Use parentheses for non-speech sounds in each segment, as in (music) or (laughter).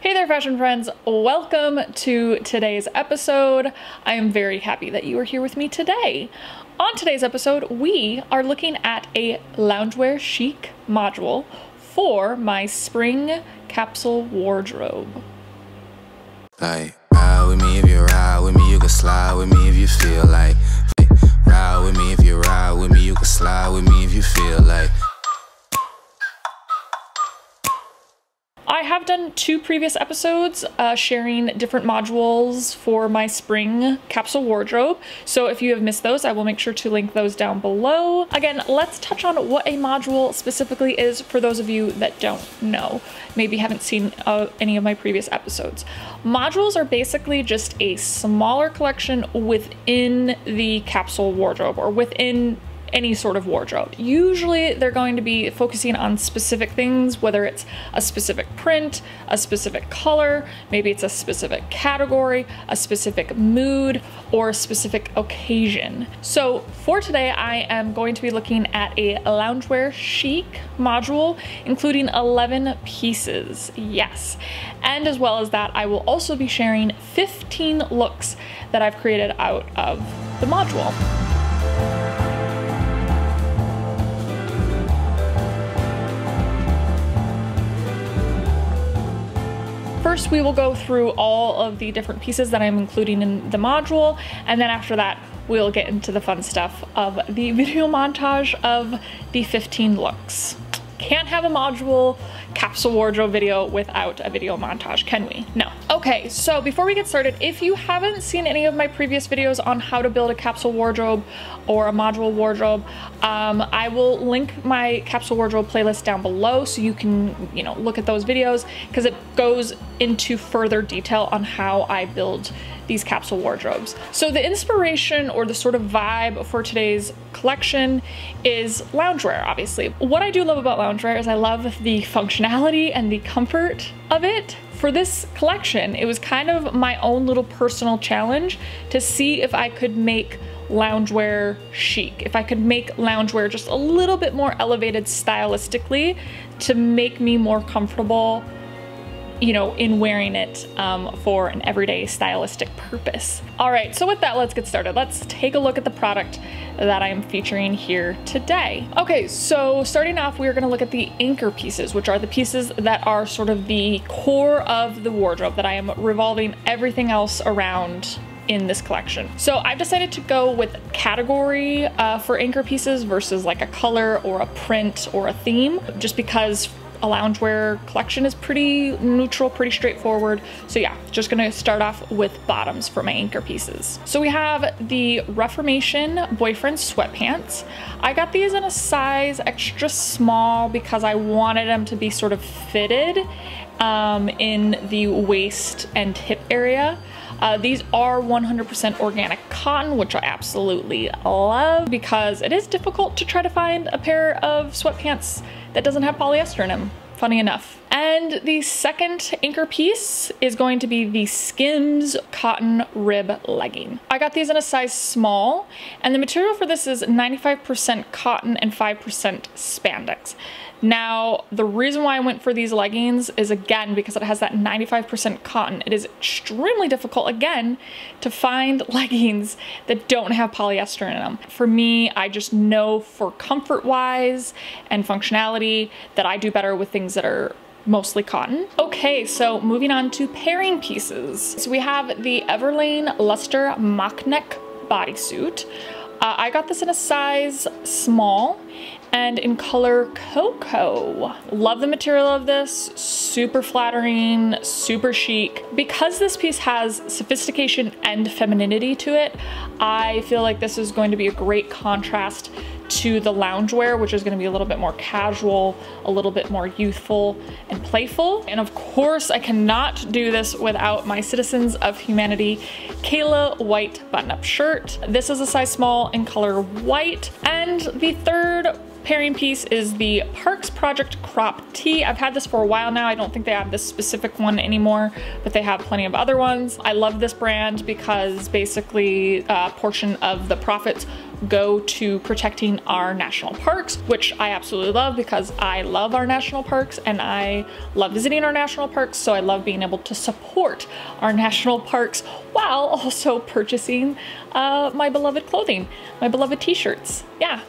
Hey there, fashion friends. Welcome to today's episode. I am very happy that you are here with me today. On today's episode, we are looking at a loungewear chic module for my spring capsule wardrobe. Like, ride with me if you ride with me, you can slide with me if you feel like. Ride with me if you ride with me, you can slide with me if you feel like. I have done two previous episodes uh, sharing different modules for my spring capsule wardrobe. So if you have missed those, I will make sure to link those down below. Again, let's touch on what a module specifically is for those of you that don't know, maybe haven't seen uh, any of my previous episodes. Modules are basically just a smaller collection within the capsule wardrobe or within any sort of wardrobe. Usually they're going to be focusing on specific things, whether it's a specific print, a specific color, maybe it's a specific category, a specific mood, or a specific occasion. So for today, I am going to be looking at a loungewear chic module, including 11 pieces, yes. And as well as that, I will also be sharing 15 looks that I've created out of the module. First, we will go through all of the different pieces that I'm including in the module, and then after that, we'll get into the fun stuff of the (laughs) video montage of the 15 looks. Can't have a module capsule wardrobe video without a video montage, can we? No. Okay, so before we get started, if you haven't seen any of my previous videos on how to build a capsule wardrobe or a module wardrobe, um, I will link my capsule wardrobe playlist down below so you can, you know, look at those videos because it goes into further detail on how I build these capsule wardrobes. So the inspiration or the sort of vibe for today's collection is loungewear, obviously. What I do love about loungewear is I love the functionality and the comfort of it. For this collection, it was kind of my own little personal challenge to see if I could make loungewear chic, if I could make loungewear just a little bit more elevated stylistically to make me more comfortable you know, in wearing it um, for an everyday stylistic purpose. All right, so with that, let's get started. Let's take a look at the product that I'm featuring here today. Okay, so starting off, we're gonna look at the anchor pieces, which are the pieces that are sort of the core of the wardrobe that I am revolving everything else around in this collection. So I've decided to go with category uh, for anchor pieces versus like a color or a print or a theme, just because a loungewear collection is pretty neutral, pretty straightforward. So yeah, just gonna start off with bottoms for my anchor pieces. So we have the Reformation Boyfriend Sweatpants. I got these in a size extra small because I wanted them to be sort of fitted um, in the waist and hip area. Uh, these are 100% organic cotton, which I absolutely love because it is difficult to try to find a pair of sweatpants that doesn't have polyester in them, funny enough. And the second anchor piece is going to be the Skims cotton rib legging. I got these in a size small, and the material for this is 95% cotton and 5% spandex. Now, the reason why I went for these leggings is again because it has that 95% cotton. It is extremely difficult, again, to find (laughs) leggings that don't have polyester in them. For me, I just know for comfort wise and functionality that I do better with things that are mostly cotton. Okay, so moving on to pairing pieces. So we have the Everlane Luster mock neck bodysuit. Uh, I got this in a size small and in color Cocoa. Love the material of this, super flattering, super chic. Because this piece has sophistication and femininity to it, I feel like this is going to be a great contrast to the loungewear, which is gonna be a little bit more casual, a little bit more youthful and playful. And of course, I cannot do this without my Citizens of Humanity Kayla white button-up shirt. This is a size small in color white. And the third pairing piece is the Parks Project Crop Tee. I've had this for a while now. I don't think they have this specific one anymore, but they have plenty of other ones. I love this brand because basically uh, a portion of the profits go to protecting our national parks, which I absolutely love because I love our national parks and I love visiting our national parks. So I love being able to support our national parks while (laughs) also purchasing uh, my beloved clothing, my beloved t-shirts. Yeah,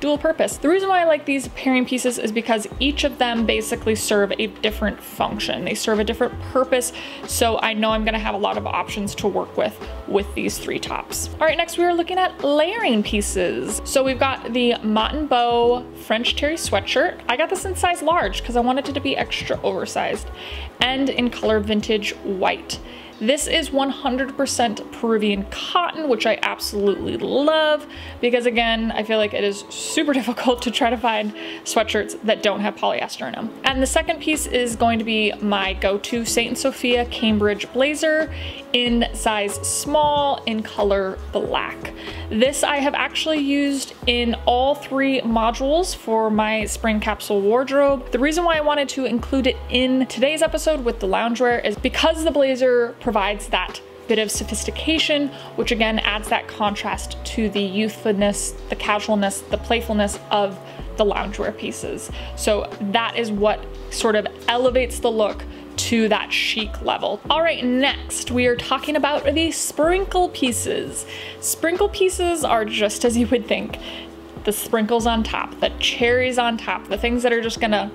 dual purpose. The reason why I like these pairing pieces is because each of them basically serve a different function. They serve a different purpose, so I know I'm gonna have a lot of options to work with with these three tops. All right, next we are looking at layering pieces. So we've got the Mott & Bow French Terry sweatshirt. I got this in size large because I wanted it to be extra oversized and in color vintage white. This is 100% Peruvian cotton, which I absolutely love because again, I feel like it is super (laughs) difficult to try to find sweatshirts that don't have polyester in them. And the second piece is going to be my go-to St. Sofia Cambridge blazer in size small in color black. This I have actually used in all three modules for my spring capsule wardrobe. The reason why I wanted to include it in today's episode with the loungewear is because the blazer provides that bit of sophistication, which again adds that contrast to the youthfulness, the casualness, the playfulness of the loungewear pieces. So that is what sort of elevates the look to that chic level. All right, next we are talking about the sprinkle pieces. Sprinkle pieces are just as you would think. The sprinkles on top, the cherries on top, the things that are just gonna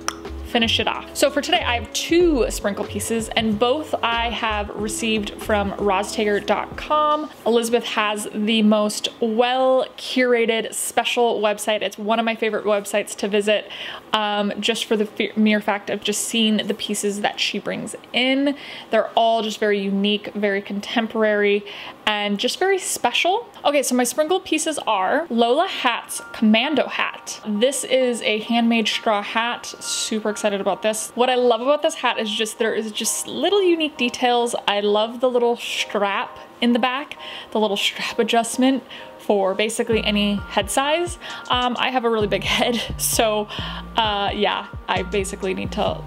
finish it off. So for today, I have two sprinkle pieces and both I have received from roztayger.com. Elizabeth has the most well curated special website. It's one of my favorite websites to visit um, just for the mere fact of just seeing the pieces that she brings in. They're all just very unique, very contemporary, and just very special. Okay, so my sprinkle pieces are Lola Hat's Commando Hat. This is a handmade straw hat, super excited about this. What I love about this hat is just there is just little unique details. I love the little strap in the back, the little strap adjustment for basically any head size. Um, I have a really big (laughs) head, so uh, yeah, I basically need to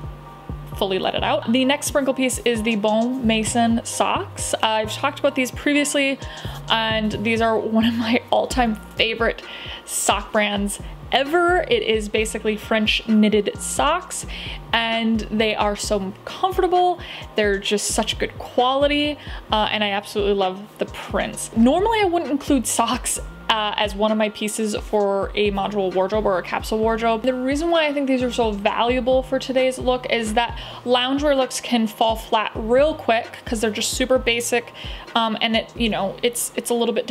fully let it out. The next sprinkle piece is the Bonne Maison socks. I've talked about these previously and these are one of my (laughs) all-time favorite sock brands ever. It is basically French knitted socks and they are so comfortable. They're just such good quality uh, and I absolutely love the prints. Normally I wouldn't include socks uh, as one of my pieces for a module wardrobe or a capsule wardrobe. The reason why I think these are so valuable for today's look is that loungewear looks can fall flat real quick because they're just super basic um, and it, you know, it's, it's a little bit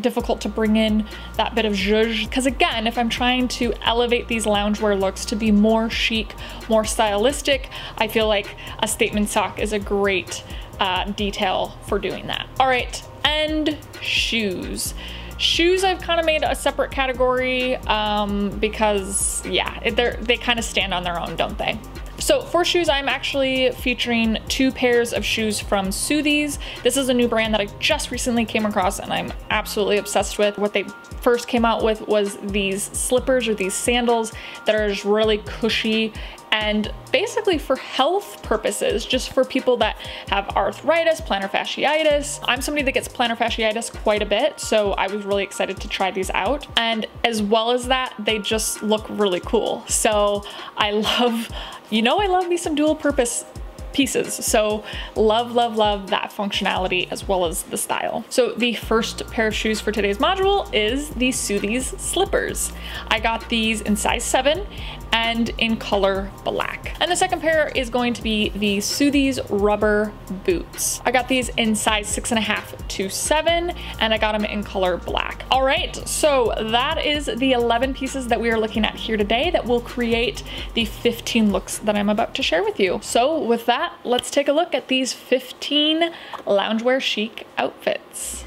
difficult to bring in that bit of zhuzh. Because again, if I'm trying to elevate these loungewear looks to be more chic, more stylistic, I feel like a statement sock is a great uh, detail for doing that. All right, and shoes. Shoes I've kind of made a separate category um, because yeah, they they kind of stand on their own, don't they? So for shoes, I'm actually featuring two pairs of shoes from Soothies. This is a new brand that I just recently came across and I'm absolutely obsessed with. What they first came out with was these slippers or these sandals that are just really cushy and basically for health purposes, just for people that have arthritis, plantar fasciitis. I'm somebody that gets plantar fasciitis quite a bit, so I was really excited to try these out. And as well as that, they just look really cool. So I (laughs) love, you know I love me some dual purpose pieces. So love, love, love that functionality as well as the style. So the first pair of shoes for today's module is the Soothies slippers. I got these in size seven and in color black. And the second pair is going to be the Soothies rubber boots. I got these in size six and a half to seven, and I got them in color black. All right, so that is the 11 pieces that we are looking at here today that will create the 15 looks that I'm about to share with you. So with that, let's take a look at these 15 loungewear chic outfits.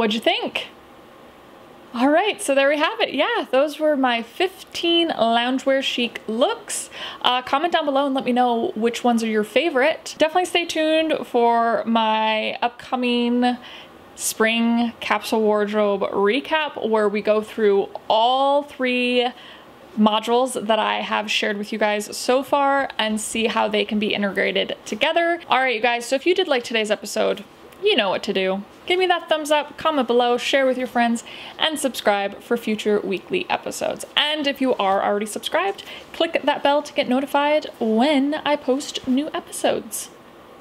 What'd you think? All right, so there we have it. Yeah, those were my 15 loungewear chic looks. Uh, comment down below and let me know which ones are your favorite. Definitely stay tuned for my upcoming spring capsule wardrobe recap where we go through all three modules that I have shared with you guys so far and see how they can be integrated together. All right, you guys, so if you did like today's episode, you know what to do. Give me that thumbs up, comment below, share with your friends, and subscribe for future weekly episodes. And if you are already subscribed, click that bell to get notified when I post new episodes.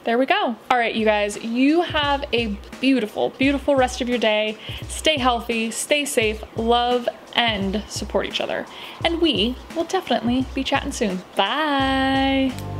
There we go. All right, you guys, you have a beautiful, beautiful rest of your day. Stay healthy, stay safe, love, and support each other. And we will definitely be chatting soon. Bye.